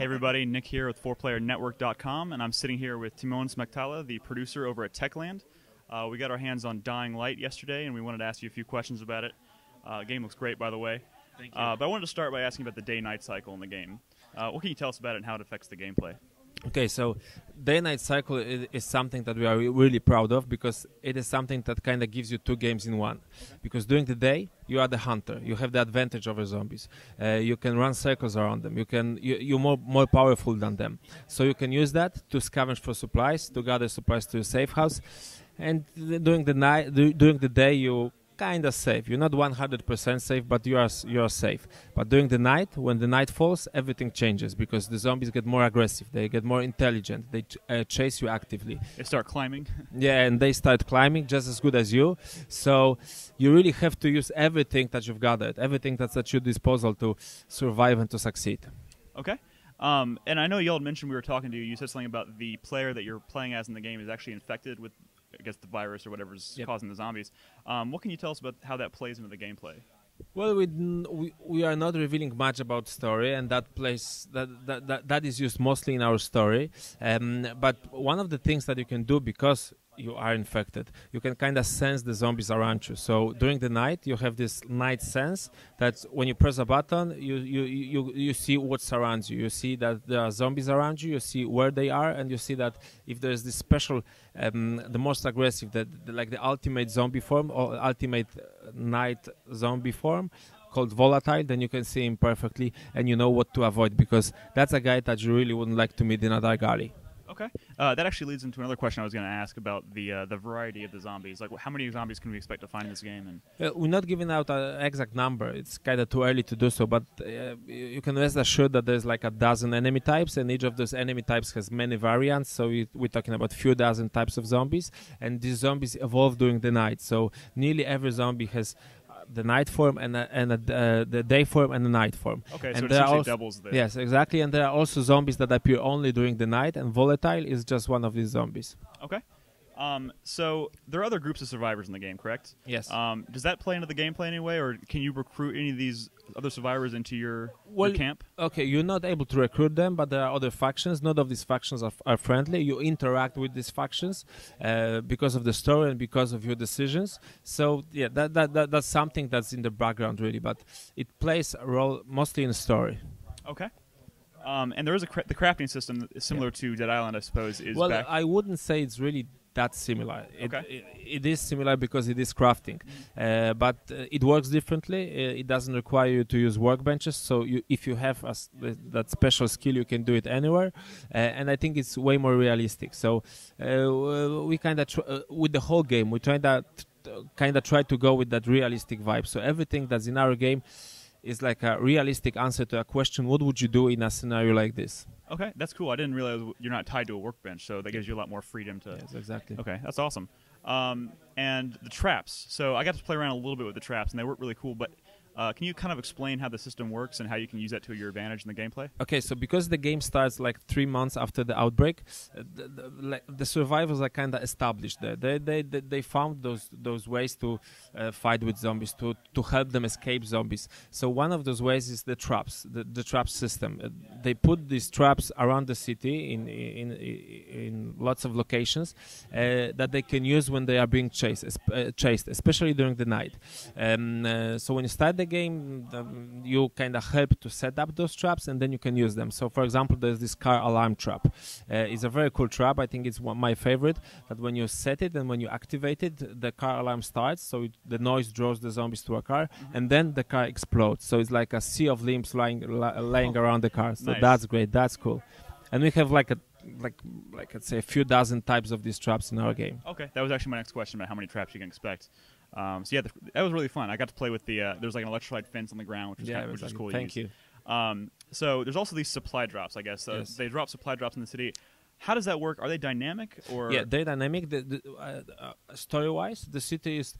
Hey everybody, Nick here with FourPlayerNetwork.com, and I'm sitting here with Timon Smektala, the producer over at Techland. Uh, we got our hands on Dying Light yesterday, and we wanted to ask you a few questions about it. Uh, game looks great, by the way. Thank you. Uh, but I wanted to start by asking about the day-night cycle in the game. Uh, what can you tell us about it and how it affects the gameplay? Okay, so day-night cycle is, something that we are really proud of because it is something that kind of gives you two games in one. Because during the day you are the hunter, you have the advantage over zombies. Uh, you can run circles around them. You can you, you're more more powerful than them, so you can use that to scavenge for supplies, to gather supplies to your safe house. And during the night, du- during the day, you kind of safe. You're not 100% safe, but you are you are safe. But during the night, when the night falls, everything changes because the zombies get more aggressive. They get more intelligent. They ch- uh, chase you actively. They start climbing. Yeah, and they start climbing just as good as you. So you really have to use everything that you've gathered, everything that's at your disposal to survive and to succeed. okay. Um, and I know y'all had mentioned we were talking to you. You said something about the player that you're playing as in the game is actually infected with, I guess, the virus or whatever's Yep. causing the zombies. Um, what can you tell us about how that plays into the gameplay? Well, we, n- we we are not revealing much about story, and that plays that that, that, that is used mostly in our story. Um, but one of the things that you can do because you are infected, you can kind of sense the zombies around you. So during the night, you have this night sense that when you press a button, you you you you see what surrounds you. You see that there are zombies around you. You see where they are, and you see that if there is this special, um, the most aggressive, that like the ultimate zombie form or ultimate uh, night zombie form called volatile then you can see him perfectly and you know what to avoid because that's a guy that you really wouldn't like to meet in a dark alley Okay. Uh, that actually leads into another question I was going to ask about the uh, the variety of the zombies. Like, how many zombies can we expect to find in this game? And Uh, we're not giving out an exact number. It's kind of too early to do so, but uh, you can rest assured that there's like a dozen enemy types, and each of those enemy types has many variants. So we, we're talking about a few dozen types of zombies, and these zombies evolve during the night. So nearly every zombie has the night form and a, and a, uh, the day form and the night form. okay, And so it there are essentially also- doubles the. Yes, exactly. And there are also zombies that appear only during the night, and volatile is just one of these zombies. Okay. Um, so there are other groups of survivors in the game, correct? Yes. Um, does that play into the gameplay in any way, or can you recruit any of these other survivors into your, Well, your camp? Okay, you're not able to recruit them, but there are other factions. None of these factions are, are friendly. You interact with these factions uh, because of the story and because of your decisions. So yeah, that, that, that that's something that's in the background really, but it plays a role mostly in the story. Okay. Um, and there is a cra- the crafting system similar to Dead Island, I suppose. Is well, back. I wouldn't say it's really that similar. It, Okay. it, it is similar because it is crafting, uh, but uh, it works differently. Uh, it doesn't require you to use workbenches. So you, if you have a th- that special skill, you can do it anywhere. Uh, and I think it's way more realistic. So uh, we kind of tr- uh, with the whole game, we try that kind of try to go with that realistic vibe. So everything that's in our game is like a realistic answer to a question: What would you do in a scenario like this? Okay, that's cool. I didn't realize you're not tied to a workbench, so that gives you a lot more freedom to. Yes, exactly. Okay, that's awesome. Um, and the traps. So I got to play around a little bit with the traps, and they work really cool. But uh, can you kind of explain how the system works and how you can use that to your advantage in the gameplay? Okay, so because the game starts like three months after the outbreak, uh, the, the, like, the survivors are kind of established there. They, they they found those those ways to uh, fight with zombies to to help them escape zombies. So one of those ways is the traps, the, the trap system. Uh, they put these traps around the city in in in lots of locations uh, that they can use when they are being chased, chased, especially during the night. Um, so when you start the game, um, you kind of help to set up those traps, and then you can use them. So, for example, there's this car alarm trap. Uh, it's a very cool trap. I think it's one my favorite. That when you set it and when you activate it, the car alarm starts. So it, the noise draws the zombies to a car, and then the car explodes. So it's like a sea of limbs lying li- laying around the car. So Nice. that's great. That's cool. And we have like a like like I'd say a few dozen types of these traps in our game. Okay, that was actually my next question about how many traps you can expect. Um, so yeah, the, that was really fun. I got to play with the uh, there's like an electrified fence on the ground, which is, kind of, which is exactly. cool. Thank you. Um, so there's also these supply drops, I guess. So Yes. they drop supply drops in the city. How does that work? Are they dynamic or? Yeah, they're dynamic. The, the, uh, uh, story-wise, the city is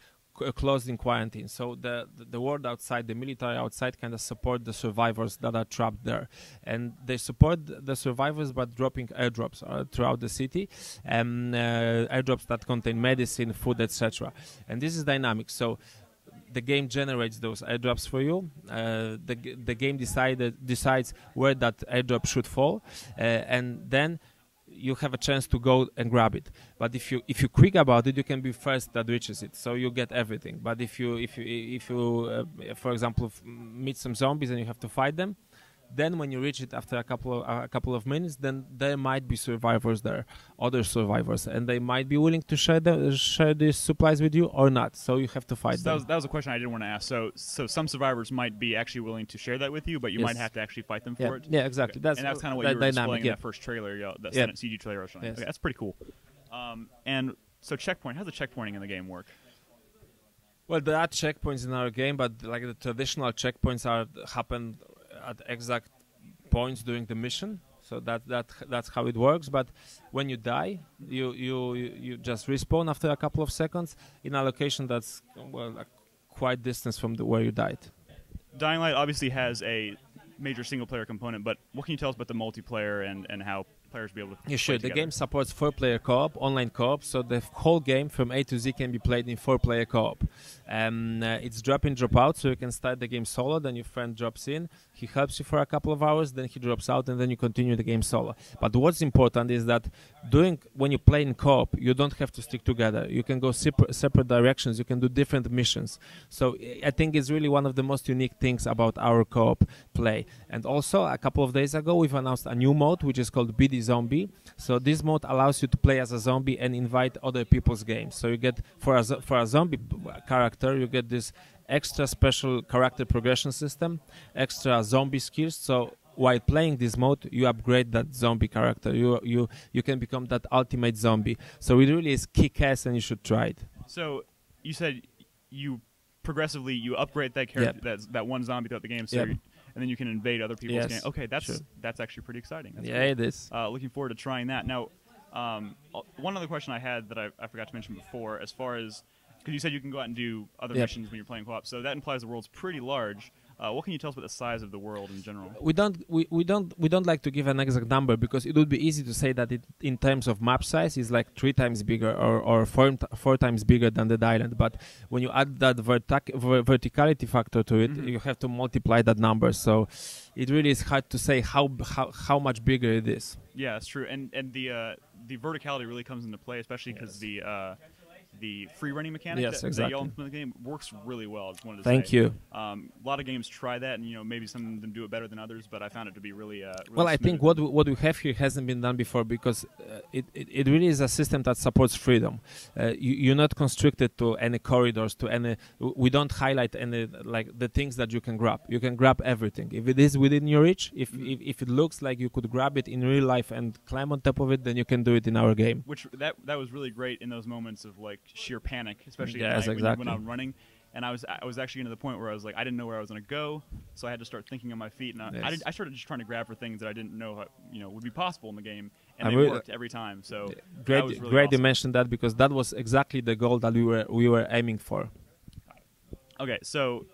closed in quarantine, so the, the the world outside, the military outside, kind of support the survivors that are trapped there, and they support the survivors by dropping airdrops uh, throughout the city, um, uh, airdrops that contain medicine, food, etc. And this is dynamic. So the game generates those airdrops for you. Uh, the the game decided decides where that airdrop should fall, uh, and then you have a chance to go and grab it. But if you if you quick about it, you can be first that reaches it, so you get everything. But if you if you if you uh, for example meet some zombies and you have to fight them, then when you reach it after a couple of a couple of minutes, then there might be survivors there, other survivors, and they might be willing to share the, share these supplies with you or not. So you have to fight So that was, that was a question I didn't want to ask. So so some survivors might be actually willing to share that with you, but you might have to actually fight them for yeah, it. yeah, exactly. Okay. That's and that's kind of what that you were dynamic. displaying Yeah. in that first trailer, yeah, that Yeah. CG trailer. Yes. Okay, that's pretty cool. Um, and so checkpoint, how's the checkpointing in the game work? Well, there are checkpoints in our game, but like the traditional checkpoints are happen at exact points during the mission. So that that that's how it works. But when you die, you you you just respawn after a couple of seconds in a location that's well like quite distance from the where you died. Dying Light obviously has a major single player component, but what can you tell us about the multiplayer and, and how players be able to Yeah, sure. play The together? game supports four-player co-op, online co-op, so the whole game from A to Z can be played in four-player co-op. Um, uh, it's drop in, drop out, so you can start the game solo. Then your friend drops in, he helps you for a couple of hours, then he drops out, and then you continue the game solo. But what's important is that during when you play in co-op, you don't have to stick together. You can go separ- separate directions. You can do different missions. So I- I think it's really one of the most unique things about our co-op play. And also, a couple of days ago, we've announced a new mode which is called Be the Zombie. So this mode allows you to play as a zombie and invite other people's games. So you get for a for a zombie character, you get this extra special character progression system, extra zombie skills. So while playing this mode, you upgrade that zombie character. You you you can become that ultimate zombie. So it really is kick-ass, and you should try it. So you said you progressively you upgrade that character that that one zombie throughout the game, so Yep. And then you can invade other people's Yes, game. Okay, that's sure. that's actually pretty exciting. That's yeah, cool. it is. Uh, looking forward to trying that. Now, um, uh, one other question I had that I, I forgot to mention before, as far as because you said you can go out and do other Yep. missions when you're playing co-op, so that implies the world's pretty large. Uh, what can you tell us about the size of the world in general? we don't we, we don't we don't like to give an exact number because it would be easy to say that it in terms of map size is like three times bigger or, or four, four times bigger than the island. But when you add that vertic- ver- verticality factor to it Mhm. you have to multiply that number. So it really is hard to say how how, how much bigger it is. Yeah, that's true, and and the uh, the verticality really comes into play, especially because the uh, the free running mechanic Yes, that, that y'all implement in the game works really well. Just wanted to thank say. you Um, a lot of games try that, and you know maybe some of them do it better than others, but I found it to be really. Uh, really well, I think what we, what we have here hasn't been done before because uh, it, it it really is a system that supports freedom. Uh, you, you're not constricted to any corridors, to any. We don't highlight any like the things that you can grab. You can grab everything if it is within your reach. If Mhm. if, if it looks like you could grab it in real life and climb on top of it, then you can do it in our game. which that that was really great in those moments of like sheer panic, especially Yes, night when, exactly. when I'm running. And I was I was actually getting to the point where I was like I didn't know where I was going to go, so I had to start thinking on my feet. And I, I, did, I started just trying to grab for things that I didn't know how, you know would be possible in the game, and they really- worked uh, every time. So Great, really great you mentioned that because that was exactly the goal that we were we were aiming for. Okay, so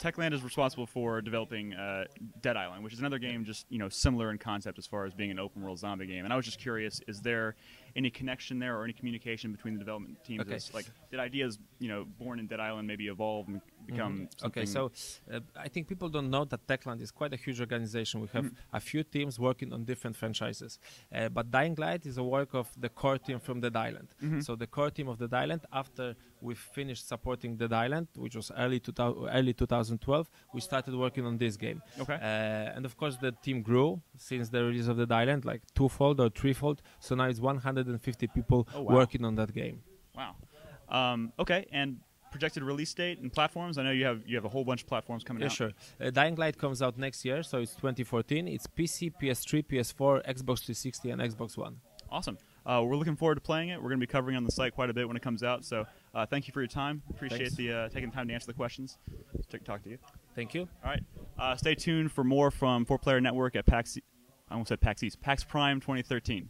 Techland is responsible for developing uh, Dead Island, which is another game just you know similar in concept as far as being an open world zombie game. And I was just curious, is there any connection there or any communication between the development teams? Okay. As, like, did ideas you know born in Dead Island maybe evolve and become Mhm. Okay, so uh, I think people don't know that Techland is quite a huge organization. We have Mhm. a few teams working on different franchises, uh, but Dying Light is a work of the core team from Dead Island. Mhm. So the core team of Dead Island, after we finished supporting Dead Island, which was early 2000, early 2012, we started working on this game. okay. Uh, and of course, the team grew since the release of Dead Island, like twofold or threefold. So now it's 150 people Oh, wow. working on that game. Wow. Um, okay, and projected release date and platforms. I know you have you have a whole bunch of platforms coming Yeah, out. sure. Uh, Dying Light comes out next year, so it's 2014. It's PC, PS3, PS4, Xbox 360, and Xbox One. Awesome. Uh, we're looking forward to playing it. We're going to be covering on the site quite a bit when it comes out. So uh, thank you for your time. Appreciate Thanks. the uh, taking the time to answer the questions. Talk to you. Thank you. All right. Uh, stay tuned for more from Four Player Network at PAX. I almost said PAX East. PAX Prime 2013.